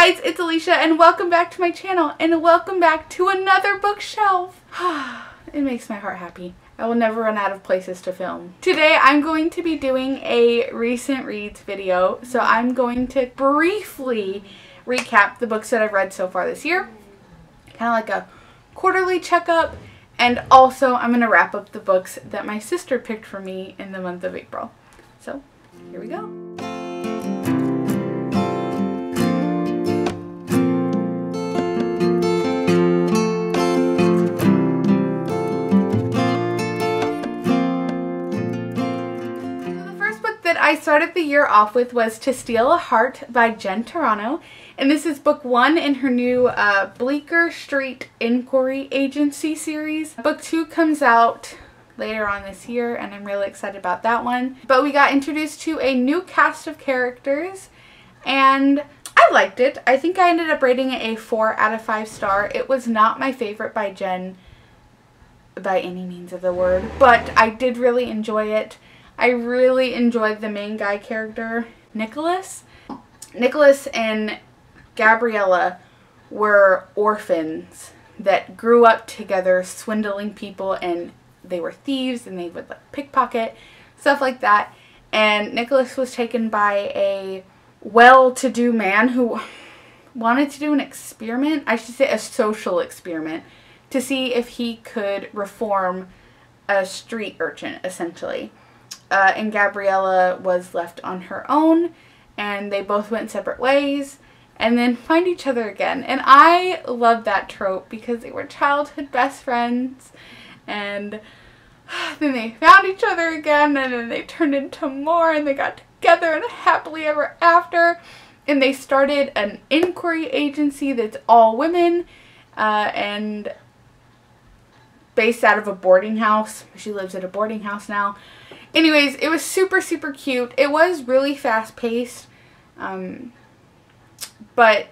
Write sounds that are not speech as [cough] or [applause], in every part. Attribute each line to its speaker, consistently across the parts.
Speaker 1: guys, it's Alysha and welcome back to my channel and welcome back to another bookshelf. [sighs] it makes my heart happy. I will never run out of places to film. Today I'm going to be doing a recent reads video. So I'm going to briefly recap the books that I've read so far this year. Kind of like a quarterly checkup. And also I'm going to wrap up the books that my sister picked for me in the month of April. So here we go. I started the year off with was To Steal a Heart by Jen Turano. And this is book one in her new uh, Bleecker Street Inquiry Agency series. Book two comes out later on this year and I'm really excited about that one. But we got introduced to a new cast of characters and I liked it. I think I ended up rating it a 4 out of 5 star. It was not my favorite by Jen by any means of the word, but I did really enjoy it. I really enjoyed the main guy character, Nicholas. Nicholas and Gabriella were orphans that grew up together swindling people and they were thieves and they would like pickpocket, stuff like that. And Nicholas was taken by a well-to-do man who [laughs] wanted to do an experiment, I should say a social experiment, to see if he could reform a street urchin, essentially uh, and Gabriella was left on her own and they both went separate ways and then find each other again. And I love that trope because they were childhood best friends and [sighs] then they found each other again and then they turned into more and they got together and happily ever after. And they started an inquiry agency that's all women uh, and based out of a boarding house. She lives at a boarding house now. Anyways, it was super, super cute. It was really fast-paced. Um, but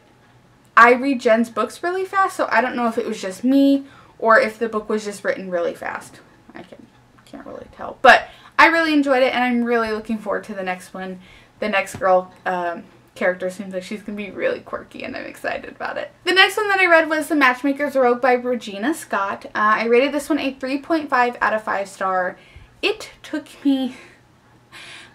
Speaker 1: I read Jen's books really fast, so I don't know if it was just me or if the book was just written really fast. I can, can't really tell. But I really enjoyed it, and I'm really looking forward to the next one. The next girl um, character seems like she's going to be really quirky, and I'm excited about it. The next one that I read was The Matchmaker's Rogue by Regina Scott. Uh, I rated this one a 3.5 out of 5 star it took me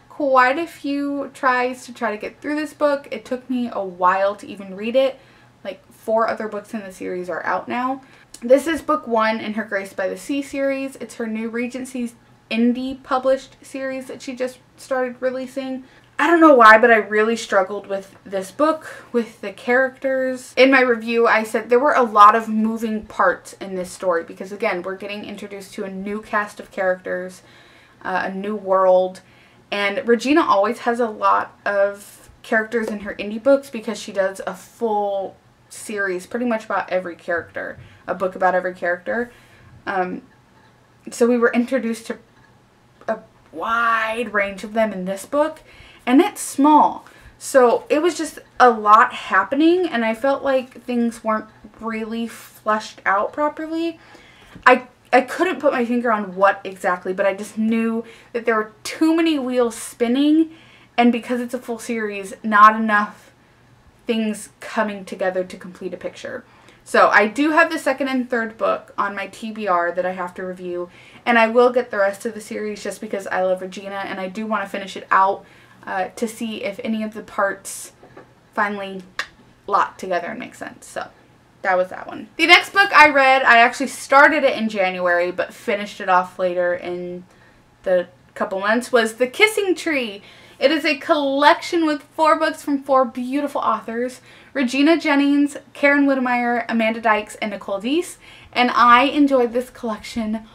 Speaker 1: quite a few tries to try to get through this book. It took me a while to even read it. Like four other books in the series are out now. This is book one in her Grace by the Sea series. It's her new Regency's indie published series that she just started releasing. I don't know why, but I really struggled with this book, with the characters. In my review, I said there were a lot of moving parts in this story because, again, we're getting introduced to a new cast of characters, uh, a new world, and Regina always has a lot of characters in her indie books because she does a full series pretty much about every character, a book about every character. Um, so we were introduced to a wide range of them in this book and it's small. So it was just a lot happening and I felt like things weren't really fleshed out properly. I I couldn't put my finger on what exactly, but I just knew that there were too many wheels spinning and because it's a full series, not enough things coming together to complete a picture. So I do have the second and third book on my TBR that I have to review and I will get the rest of the series just because I love Regina and I do want to finish it out uh, to see if any of the parts finally lock together and make sense. So that was that one. The next book I read, I actually started it in January but finished it off later in the couple months, was The Kissing Tree. It is a collection with four books from four beautiful authors. Regina Jennings, Karen Witemeyer, Amanda Dykes, and Nicole Deese. And I enjoyed this collection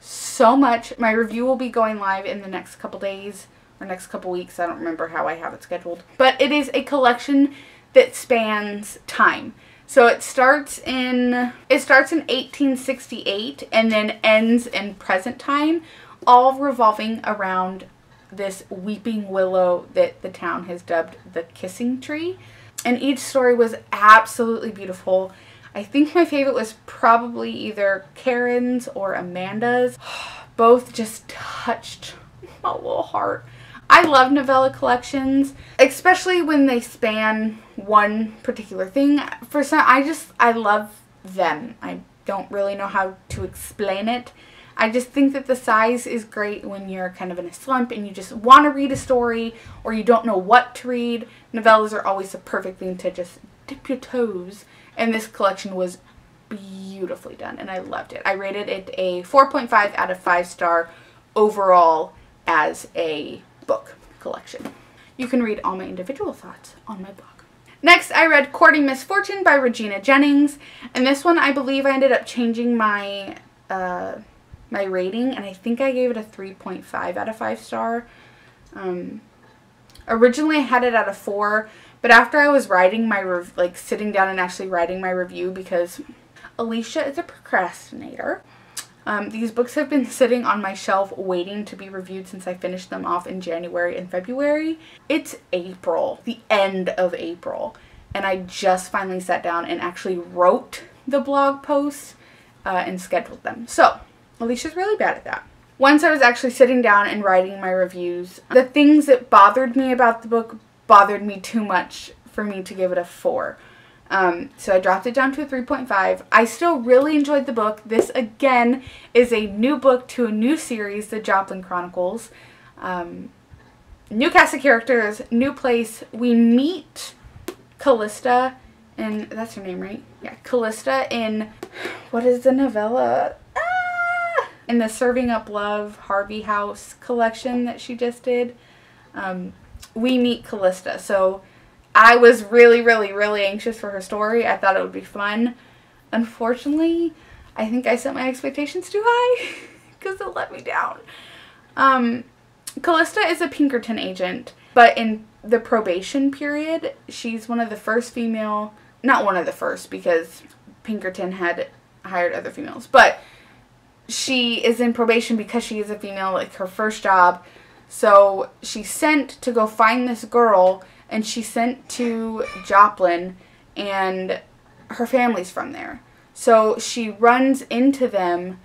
Speaker 1: so much. My review will be going live in the next couple days or next couple weeks. I don't remember how I have it scheduled. But it is a collection that spans time. So it starts in it starts in 1868 and then ends in present time, all revolving around this weeping willow that the town has dubbed the kissing tree. And each story was absolutely beautiful. I think my favorite was probably either Karen's or Amanda's. [sighs] Both just touched my little heart. I love novella collections, especially when they span one particular thing. For some, I just, I love them. I don't really know how to explain it. I just think that the size is great when you're kind of in a slump and you just want to read a story or you don't know what to read. Novellas are always the perfect thing to just dip your toes. And this collection was beautifully done and I loved it. I rated it a 4.5 out of 5 star overall as a book collection. You can read all my individual thoughts on my blog. Next, I read Courting Misfortune by Regina Jennings, and this one I believe I ended up changing my uh, my rating, and I think I gave it a 3.5 out of 5 star. Um, originally, I had it at a 4, but after I was writing my, like, sitting down and actually writing my review, because Alysha is a procrastinator, um, these books have been sitting on my shelf waiting to be reviewed since I finished them off in January and February. It's April, the end of April, and I just finally sat down and actually wrote the blog posts uh, and scheduled them. So, Alysha's really bad at that. Once I was actually sitting down and writing my reviews, the things that bothered me about the book bothered me too much for me to give it a 4. Um, so I dropped it down to a 3.5. I still really enjoyed the book. This, again, is a new book to a new series, The Joplin Chronicles. Um, new cast of characters, new place. We meet Callista, and that's her name, right? Yeah, Callista in, what is the novella? Ah! In the Serving Up Love Harvey House collection that she just did. Um, we meet Callista. So I was really, really, really anxious for her story. I thought it would be fun. Unfortunately, I think I set my expectations too high [laughs] because it let me down. Um, Callista is a Pinkerton agent, but in the probation period, she's one of the first female, not one of the first because Pinkerton had hired other females, but she is in probation because she is a female, like her first job. So she's sent to go find this girl and she sent to Joplin and her family's from there. So she runs into them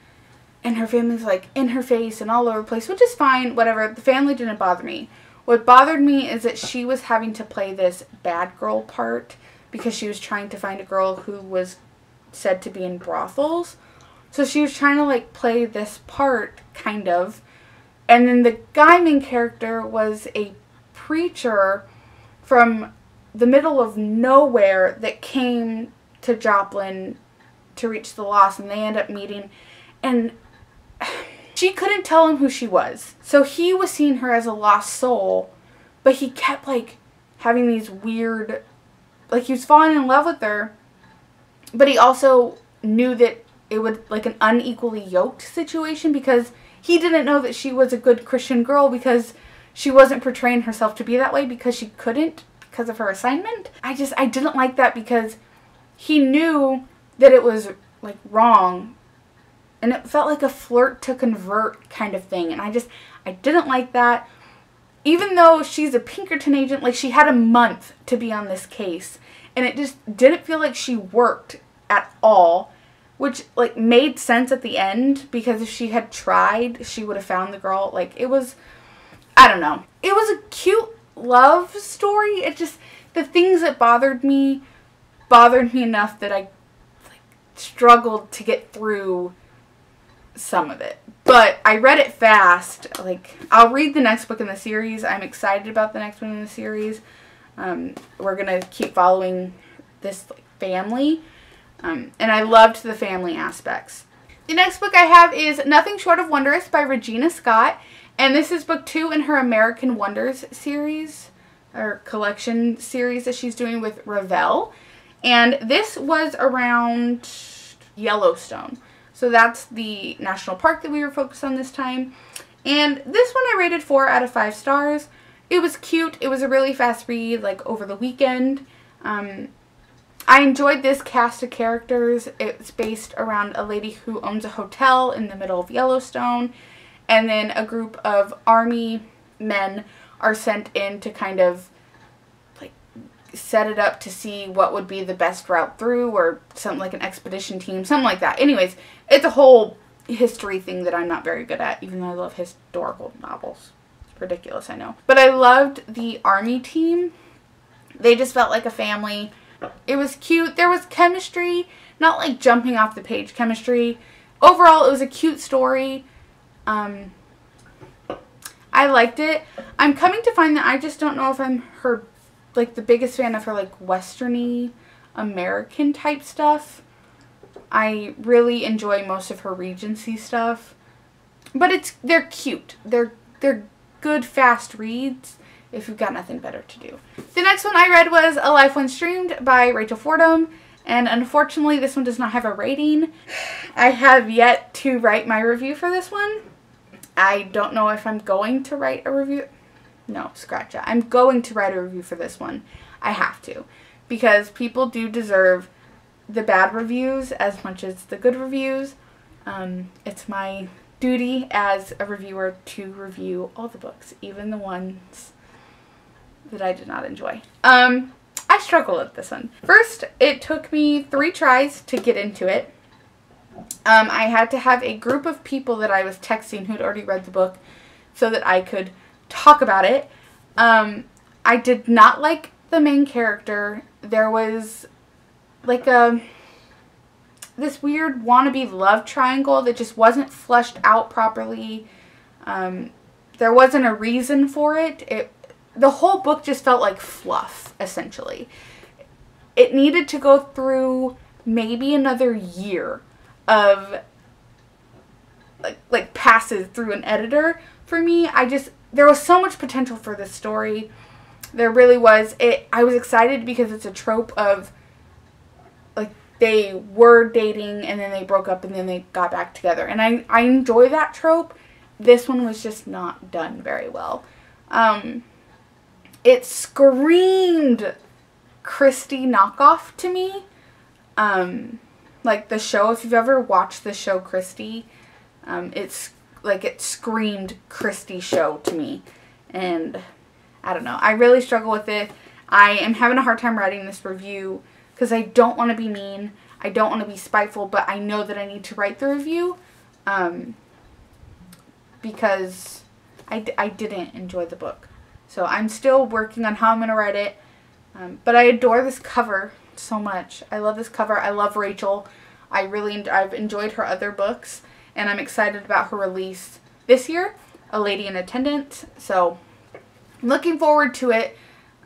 Speaker 1: and her family's like in her face and all over the place, which is fine, whatever. The family didn't bother me. What bothered me is that she was having to play this bad girl part because she was trying to find a girl who was said to be in brothels. So she was trying to like play this part, kind of. And then the guy main character was a preacher from the middle of nowhere that came to Joplin to reach the lost and they end up meeting and [sighs] she couldn't tell him who she was. So he was seeing her as a lost soul, but he kept like having these weird like he was falling in love with her, but he also knew that it would like an unequally yoked situation because he didn't know that she was a good Christian girl because she wasn't portraying herself to be that way because she couldn't because of her assignment. I just, I didn't like that because he knew that it was like wrong and it felt like a flirt to convert kind of thing. And I just, I didn't like that. Even though she's a Pinkerton agent, like she had a month to be on this case and it just didn't feel like she worked at all which like made sense at the end because if she had tried she would have found the girl like it was I don't know. It was a cute love story. It just, the things that bothered me bothered me enough that I like, struggled to get through some of it. But I read it fast. Like, I'll read the next book in the series. I'm excited about the next one in the series. Um, we're going to keep following this like, family. Um, and I loved the family aspects. The next book I have is Nothing Short of Wondrous by Regina Scott. And this is book two in her American Wonders series, or collection series that she's doing with Revell. And this was around Yellowstone. So that's the national park that we were focused on this time. And this one I rated 4 out of 5 stars. It was cute. It was a really fast read, like over the weekend. Um, I enjoyed this cast of characters. It's based around a lady who owns a hotel in the middle of Yellowstone and then a group of army men are sent in to kind of like set it up to see what would be the best route through or something like an expedition team, something like that. Anyways, it's a whole history thing that I'm not very good at, even though I love historical novels. It's ridiculous, I know. But I loved the army team. They just felt like a family. It was cute. There was chemistry, not like jumping off the page chemistry. Overall, it was a cute story. Um, I liked it. I'm coming to find that I just don't know if I'm her, like, the biggest fan of her, like, westerny American type stuff. I really enjoy most of her Regency stuff. But it's, they're cute. They're, they're good, fast reads if you've got nothing better to do. The next one I read was A Life Once Dreamed by Rachel Fordham. And unfortunately, this one does not have a rating. [sighs] I have yet to write my review for this one. I don't know if I'm going to write a review. No, scratch it. I'm going to write a review for this one. I have to. Because people do deserve the bad reviews as much as the good reviews. Um, it's my duty as a reviewer to review all the books, even the ones that I did not enjoy. Um, I struggled with this one. First, it took me three tries to get into it. Um, I had to have a group of people that I was texting who'd already read the book so that I could talk about it. Um, I did not like the main character. There was like a this weird wannabe love triangle that just wasn't fleshed out properly. Um, there wasn't a reason for it. It the whole book just felt like fluff essentially. It needed to go through maybe another year of like like passes through an editor for me. I just there was so much potential for this story. There really was. It I was excited because it's a trope of like they were dating and then they broke up and then they got back together. And I I enjoy that trope. This one was just not done very well. Um it screamed Christy knockoff to me. Um like the show, if you've ever watched the show Christy, um, it's like it screamed Christy show to me. And I don't know. I really struggle with it. I am having a hard time writing this review because I don't want to be mean. I don't want to be spiteful, but I know that I need to write the review um, because I, I didn't enjoy the book. So I'm still working on how I'm going to write it. Um, but I adore this cover so much. I love this cover. I love Rachel. I really, I've enjoyed her other books, and I'm excited about her release this year, A Lady in Attendance. So, I'm looking forward to it,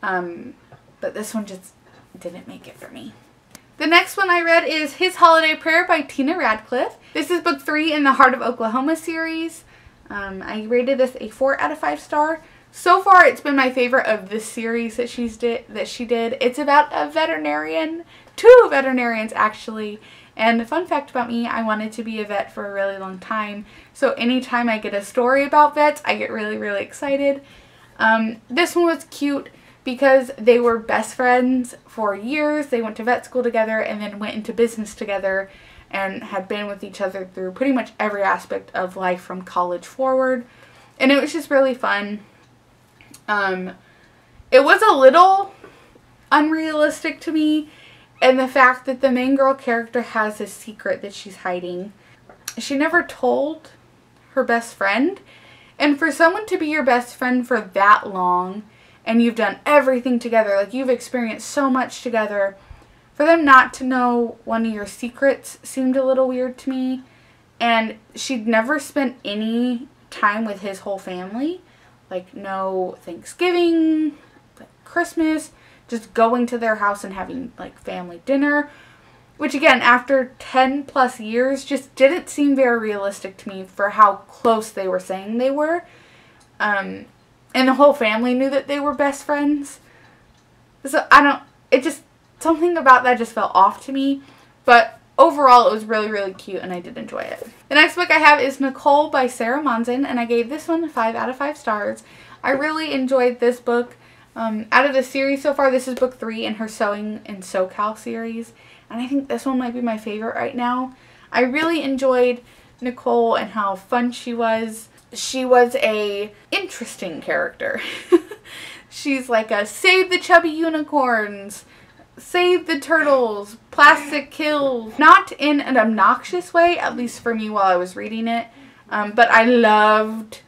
Speaker 1: um, but this one just didn't make it for me. The next one I read is His Holiday Prayer by Tina Radcliffe. This is book three in the Heart of Oklahoma series. Um, I rated this a four out of five star. So far, it's been my favorite of this series that she's did that she did. It's about a veterinarian, two veterinarians actually. And the fun fact about me, I wanted to be a vet for a really long time. So anytime I get a story about vets, I get really, really excited. Um, this one was cute because they were best friends for years. They went to vet school together and then went into business together and had been with each other through pretty much every aspect of life from college forward. And it was just really fun. Um, it was a little unrealistic to me and the fact that the main girl character has a secret that she's hiding. She never told her best friend. And for someone to be your best friend for that long and you've done everything together, like you've experienced so much together, for them not to know one of your secrets seemed a little weird to me. And she'd never spent any time with his whole family. Like no Thanksgiving, like Christmas, just going to their house and having like family dinner. Which again, after 10 plus years, just didn't seem very realistic to me for how close they were saying they were. Um, and the whole family knew that they were best friends. So I don't, it just, something about that just felt off to me. But overall, it was really, really cute and I did enjoy it. The next book I have is Nicole by Sarah Monzon and I gave this one 5 out of 5 stars. I really enjoyed this book. Um, out of the series so far, this is book 3 in her Sewing in SoCal series. And I think this one might be my favorite right now. I really enjoyed Nicole and how fun she was. She was a interesting character. [laughs] She's like a save the chubby unicorns, save the turtles, plastic kills. Not in an obnoxious way, at least for me while I was reading it. Um, but I loved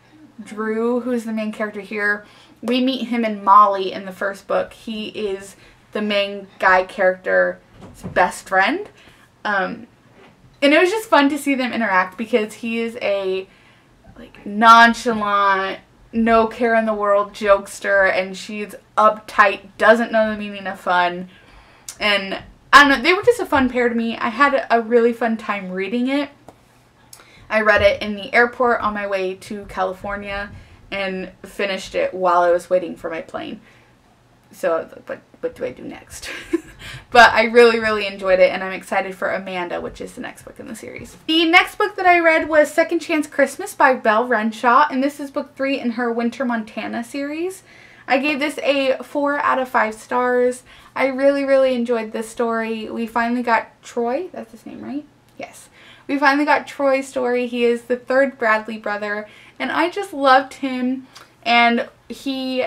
Speaker 1: Drew, who's the main character here, we meet him in Molly in the first book. He is the main guy character's best friend. Um, and it was just fun to see them interact because he is a like nonchalant, no care in the world jokester and she's uptight, doesn't know the meaning of fun. And I don't know, they were just a fun pair to me. I had a really fun time reading it. I read it in the airport on my way to California and finished it while I was waiting for my plane. So, what, what do I do next? [laughs] but I really, really enjoyed it, and I'm excited for Amanda, which is the next book in the series. The next book that I read was Second Chance Christmas by Belle Renshaw, and this is book three in her Winter Montana series. I gave this a 4 out of 5 stars. I really, really enjoyed this story. We finally got Troy. That's his name, right? Yes. We finally got Troy's story. He is the third Bradley brother, and I just loved him. And he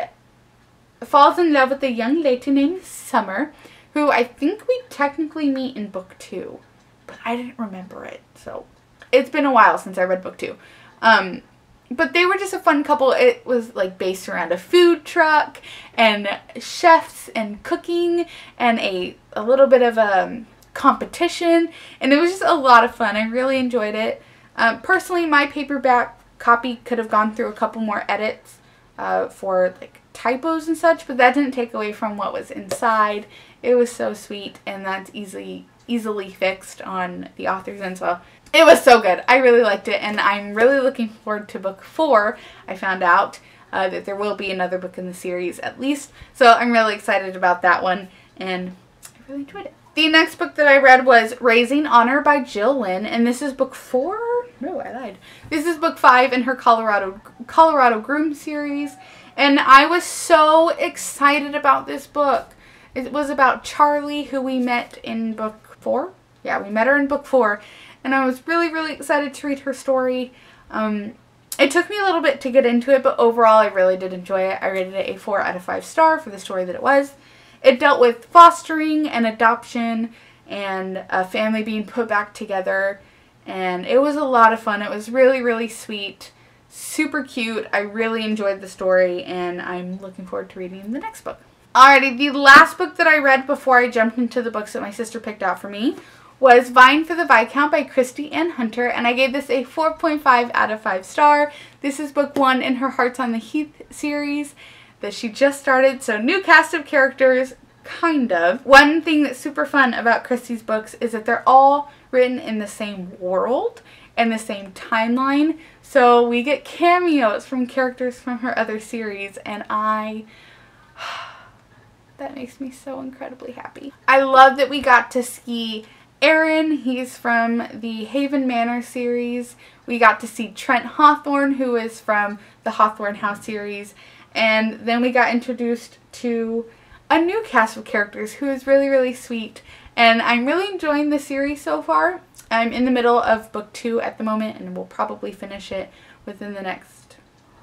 Speaker 1: falls in love with a young lady named Summer, who I think we technically meet in book two, but I didn't remember it. So it's been a while since I read book two. Um, but they were just a fun couple. It was like based around a food truck and chefs and cooking and a, a little bit of a um, competition. And it was just a lot of fun. I really enjoyed it. Um, personally, my paperback copy could have gone through a couple more edits uh, for like typos and such, but that didn't take away from what was inside. It was so sweet and that's easily easily fixed on the author's end. So it was so good. I really liked it, and I'm really looking forward to book four. I found out uh, that there will be another book in the series at least, so I'm really excited about that one, and I really enjoyed it. The next book that I read was Raising Honor by Jill Lynn, and this is book four? No, I lied. This is book five in her Colorado Colorado Groom series, and I was so excited about this book. It was about Charlie, who we met in book four. Yeah, we met her in book four, and I was really, really excited to read her story. Um, it took me a little bit to get into it, but overall I really did enjoy it. I rated it a 4 out of 5 star for the story that it was. It dealt with fostering and adoption and a family being put back together, and it was a lot of fun. It was really, really sweet, super cute. I really enjoyed the story, and I'm looking forward to reading the next book. Alrighty, the last book that I read before I jumped into the books that my sister picked out for me was Vying for the Viscount by Kristi Ann Hunter, and I gave this a 4.5 out of 5 star. This is book one in her Hearts on the Heath series that she just started, so new cast of characters, kind of. One thing that's super fun about Kristi's books is that they're all written in the same world and the same timeline, so we get cameos from characters from her other series, and I... [sighs] that makes me so incredibly happy. I love that we got to see Aaron, he's from the Haven Manor series. We got to see Trent Hawthorne, who is from the Hawthorne House series. And then we got introduced to a new cast of characters who is really, really sweet. And I'm really enjoying the series so far. I'm in the middle of book two at the moment and we'll probably finish it within the next,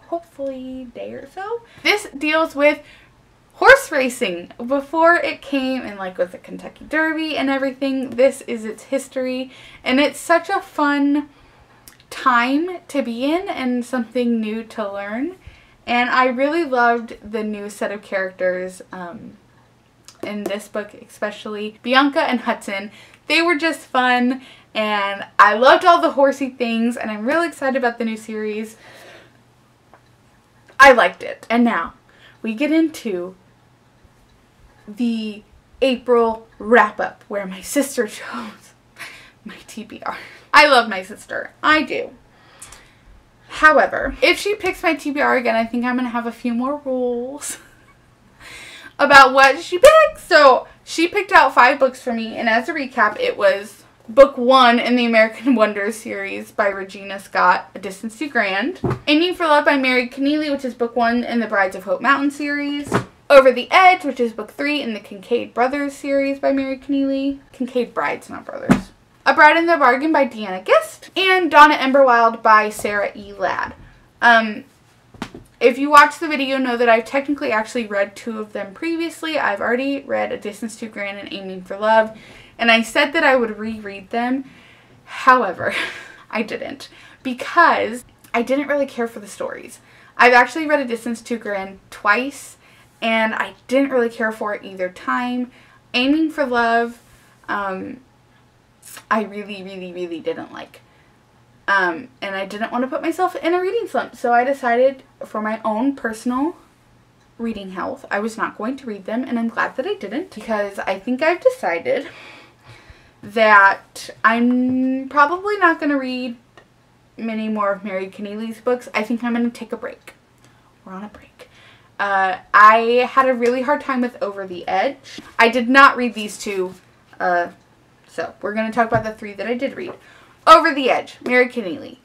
Speaker 1: hopefully, day or so. This deals with horse racing before it came and like with the Kentucky Derby and everything. This is its history and it's such a fun time to be in and something new to learn. And I really loved the new set of characters um, in this book, especially Bianca and Hudson. They were just fun and I loved all the horsey things and I'm really excited about the new series. I liked it. And now we get into the April wrap up where my sister [laughs] chose my TBR. I love my sister. I do. However, if she picks my TBR again, I think I'm going to have a few more rules [laughs] about what she picks. So she picked out five books for me, and as a recap, it was book one in the American [laughs] Wonders series by Regina Scott, A Distance Too Grand. Aiming for Love by Mary Connealy, which is book one in the Brides of Hope Mountain series. Over the Edge, which is book three in the Kincaid Brothers series by Mary Connealy. Kincaid Brides, not Brothers. A Bride in the Bargain by Deanna Gist. And Dawn at Emberwilde by Sarah E. Ladd. Um, if you watch the video, know that I've technically actually read two of them previously. I've already read A Distance Too Grand and Aiming for Love. And I said that I would reread them. However, [laughs] I didn't. Because I didn't really care for the stories. I've actually read A Distance Too Grand twice, and I didn't really care for it either time. Aiming for Love, um, I really, really, really didn't like. Um, and I didn't want to put myself in a reading slump, so I decided for my own personal reading health, I was not going to read them, and I'm glad that I didn't because I think I've decided that I'm probably not going to read many more of Mary Connealy's books. I think I'm going to take a break. We're on a break. Uh, I had a really hard time with Over the Edge. I did not read these two, uh, so we're going to talk about the three that I did read. Over the Edge, Mary Connealy.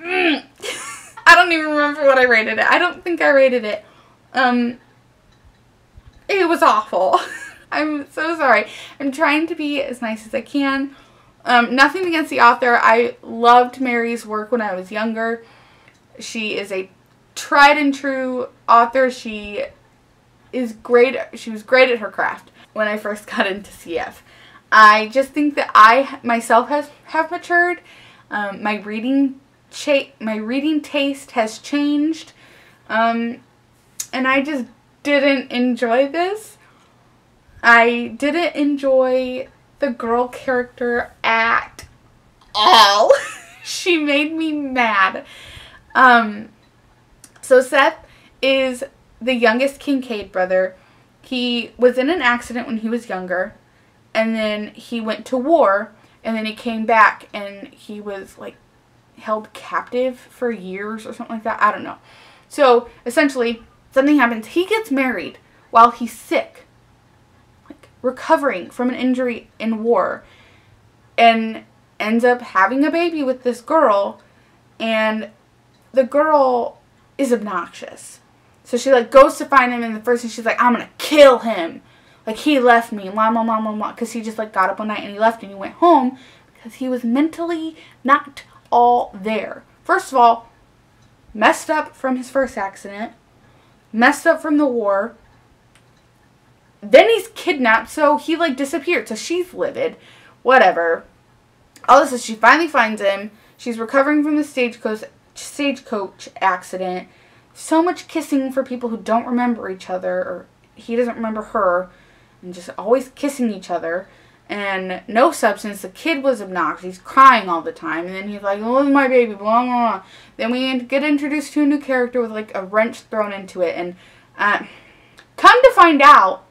Speaker 1: Mm. [laughs] I don't even remember what I rated it. I don't think I rated it. Um, it was awful. [laughs] I'm so sorry. I'm trying to be as nice as I can. Um, nothing against the author. I loved Mary's work when I was younger. She is a tried and true author. She is great. She was great at her craft when I first [laughs] got into CF. I just think that I myself has have matured. Um, my reading my reading taste has changed, um, and I just didn't enjoy this. I didn't enjoy the girl character at all. [laughs] she made me mad. Um, so Seth is the youngest Kincaid brother. He was in an accident when he was younger, and then he went to war, and then he came back, and he was like held captive for years or something like that. I don't know. So essentially, something happens. He gets married while he's sick like recovering from an injury in war and ends up having a baby with this girl and the girl is obnoxious. So she like goes to find him and the first thing she's like, I'm gonna kill him. Like he left me, mom, mom, mom, mom, because he just like got up one night and he left and he went home because he was mentally not all there. First of all, messed up from his first accident, messed up from the war, then he's kidnapped, so he like disappeared. So she's livid. Whatever. All this is she finally finds him. She's recovering from the stagecoach stagecoach accident. So much kissing for people who don't remember each other, or he doesn't remember her, and just always kissing each other. And no substance. The kid was obnoxious. Crying all the time. And then he's like, oh, my baby, blah, blah, blah. Then we get introduced to a new character with like a wrench thrown into it. And uh, come to find out,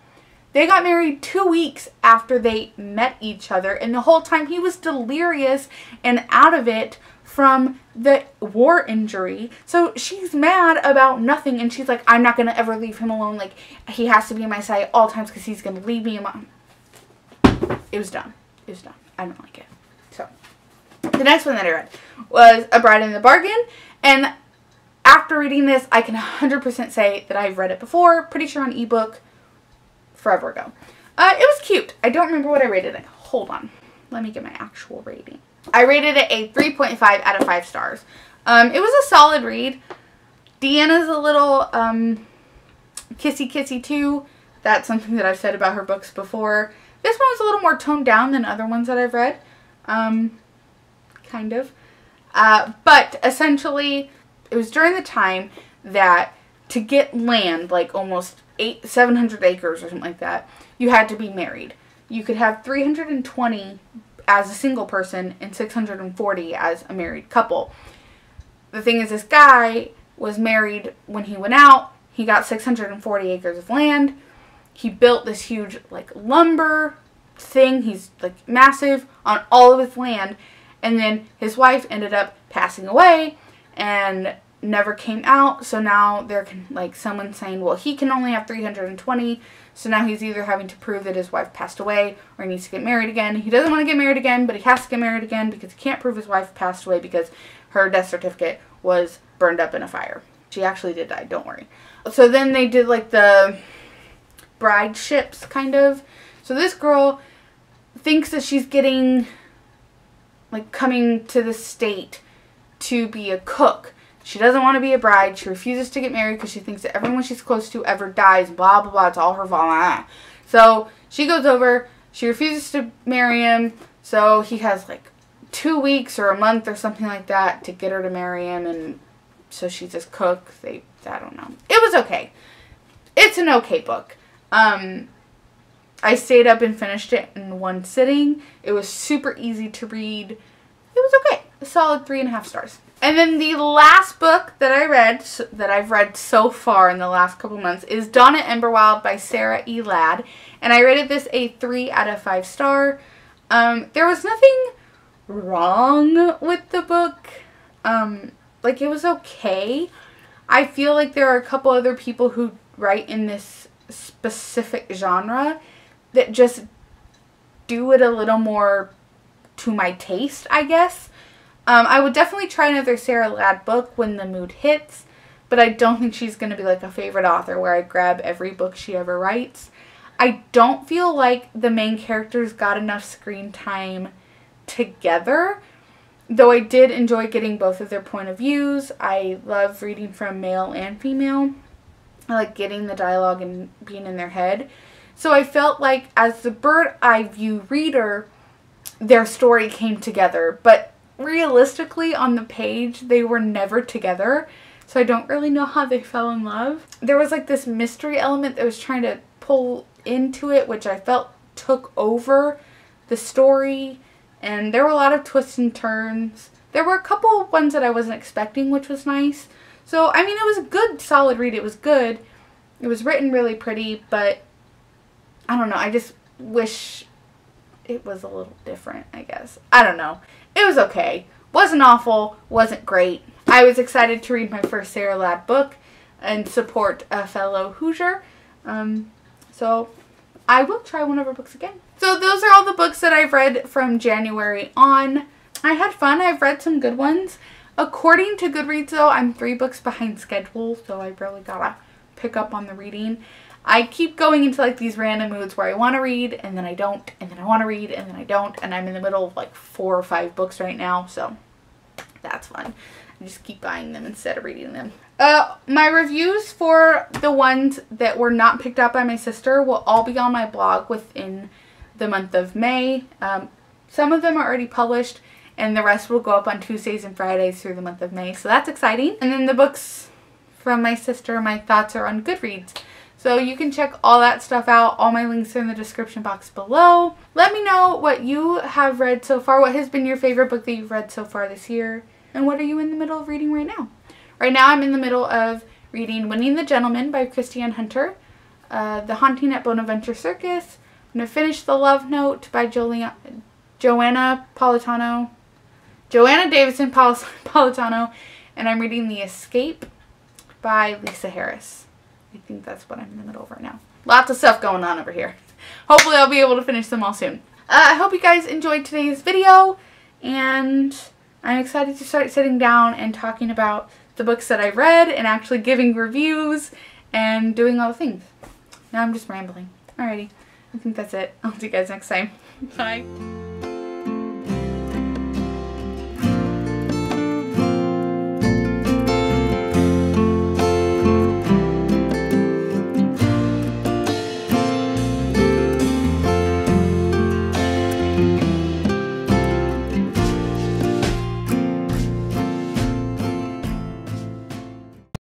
Speaker 1: they got married two weeks after they met each other, and the whole time he was delirious and out of it from the war injury. So she's mad about nothing, and she's like, I'm not going to ever leave him alone. Like, he has to be in my sight all times because he's going to leave me. alone. It was done. It was done. I don't like it. So, the next one that I read was A Bride in the Bargain, and after reading this, I can 100% say that I've read it before, pretty sure on ebook forever ago. Uh, it was cute. I don't remember what I rated it. Hold on. Let me get my actual rating. I rated it a 3.5 out of 5 stars. Um, it was a solid read. Deanna's a little um, kissy kissy too. That's something that I've said about her books before. This one was a little more toned down than other ones that I've read. Um, kind of. Uh, but essentially, it was during the time that to get land, like almost eight, 700 acres or something like that, you had to be married. You could have 320 as a single person and 640 as a married couple. The thing is, this guy was married when he went out. He got 640 acres of land. He built this huge, like, lumber thing. He's, like, massive on all of his land. And then his wife ended up passing away. And never came out so now they're like someone saying well he can only have 320 so now he's either having to prove that his wife passed away or he needs to get married again. He doesn't want to get married again but he has to get married again because he can't prove his wife passed away because her death certificate was burned up in a fire. She actually did die don't worry. So then they did like the bride ships kind of. So this girl thinks that she's getting like coming to the state to be a cook she doesn't want to be a bride. She refuses to get married because she thinks that everyone she's close to ever dies. Blah, blah, blah. It's all her fault. So she goes over. She refuses to marry him. So he has like two weeks or a month or something like that to get her to marry him. And so she's this cook. They, I don't know. It was okay. It's an okay book. Um, I stayed up and finished it in one sitting. It was super easy to read. It was okay. A solid three and a half stars. And then the last book that I read, that I've read so far in the last couple months, is Dawn at Emberwilde by Sarah E. Ladd. And I rated this a 3 out of 5 star. Um, there was nothing wrong with the book. Um, like, it was okay. I feel like there are a couple other people who write in this specific genre that just do it a little more to my taste, I guess. Um, I would definitely try another Sarah Ladd book when the mood hits, but I don't think she's going to be like a favorite author where I grab every book she ever writes. I don't feel like the main characters got enough screen time together, though I did enjoy getting both of their point of views. I love reading from male and female. I like getting the dialogue and being in their head. So I felt like as the bird eye view reader, their story came together, but realistically on the page they were never together so I don't really know how they fell in love. There was like this mystery element that was trying to pull into it which I felt took over the story and there were a lot of twists and turns. There were a couple ones that I wasn't expecting which was nice. So I mean it was a good solid read. It was good. It was written really pretty but I don't know. I just wish it was a little different I guess. I don't know. It was okay. Wasn't awful, wasn't great. I was excited to read my first Sarah Ladd book and support a fellow Hoosier. Um, so I will try one of her books again. So those are all the books that I've read from January on. I had fun. I've read some good ones. According to Goodreads though, I'm three books behind schedule, so I really gotta pick up on the reading. I keep going into like these random moods where I want to read and then I don't and then I want to read and then I don't and I'm in the middle of like four or five books right now so that's fun. I just keep buying them instead of reading them. Uh, my reviews for the ones that were not picked up by my sister will all be on my blog within the month of May. Um, some of them are already published and the rest will go up on Tuesdays and Fridays through the month of May. So that's exciting. And then the books from my sister, my thoughts are on Goodreads. So you can check all that stuff out. All my links are in the description box below. Let me know what you have read so far. What has been your favorite book that you've read so far this year? And what are you in the middle of reading right now? Right now I'm in the middle of reading Winning the Gentleman by Kristi Ann Hunter. Uh, the Haunting at Bonaventure Circus. I'm going to finish The Love Note by Julia, Joanna Politano. Joanna Davison Politano. [laughs] And I'm reading The Escape by Lisa Harris. I think that's what I'm in the middle of right now. Lots of stuff going on over here. Hopefully I'll be able to finish them all soon. Uh, I hope you guys enjoyed today's video and I'm excited to start sitting down and talking about the books that I read and actually giving reviews and doing all the things. Now I'm just rambling. Alrighty. I think that's it. I'll see you guys next time. [laughs] Bye.